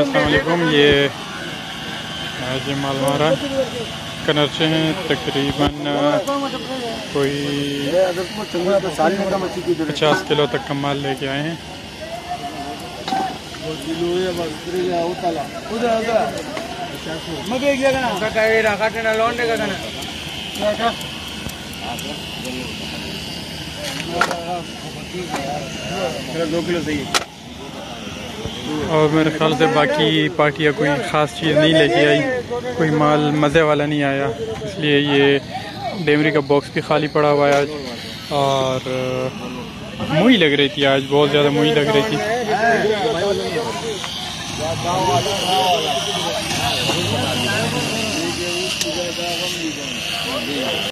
असलकुम ये हाजी मालवारा कनरचे हैं तकरीबन कोई पचास किलो तक का माल लेके आए हैं। दो किलो और मेरे ख्याल से बाकी पार्टियाँ कोई ख़ास चीज़ नहीं लेके आई। कोई माल मज़े वाला नहीं आया। इसलिए ये डेमरी का बॉक्स भी खाली पड़ा हुआ है आज। और मुई लग रही थी आज, बहुत ज़्यादा मुई लग रही थी।